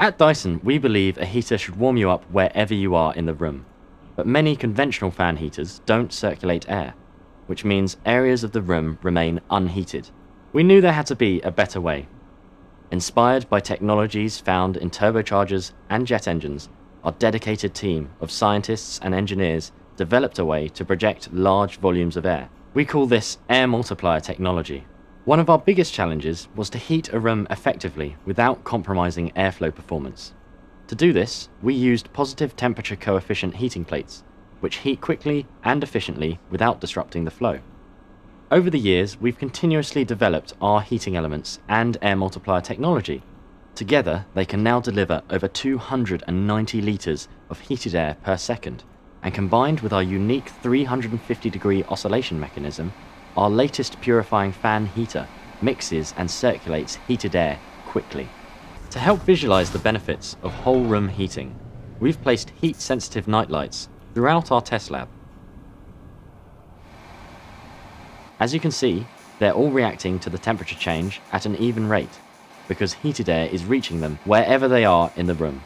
At Dyson, we believe a heater should warm you up wherever you are in the room, but many conventional fan heaters don't circulate air, which means areas of the room remain unheated. We knew there had to be a better way. Inspired by technologies found in turbochargers and jet engines, our dedicated team of scientists and engineers developed a way to project large volumes of air. We call this air multiplier technology. One of our biggest challenges was to heat a room effectively without compromising airflow performance. To do this, we used positive temperature coefficient heating plates, which heat quickly and efficiently without disrupting the flow. Over the years, we've continuously developed our heating elements and air multiplier technology. Together, they can now deliver over 290 litres of heated air per second, and combined with our unique 350 degree oscillation mechanism, our latest purifying fan heater mixes and circulates heated air quickly. To help visualize the benefits of whole room heating, we've placed heat sensitive nightlights throughout our test lab. As you can see, they're all reacting to the temperature change at an even rate, because heated air is reaching them wherever they are in the room.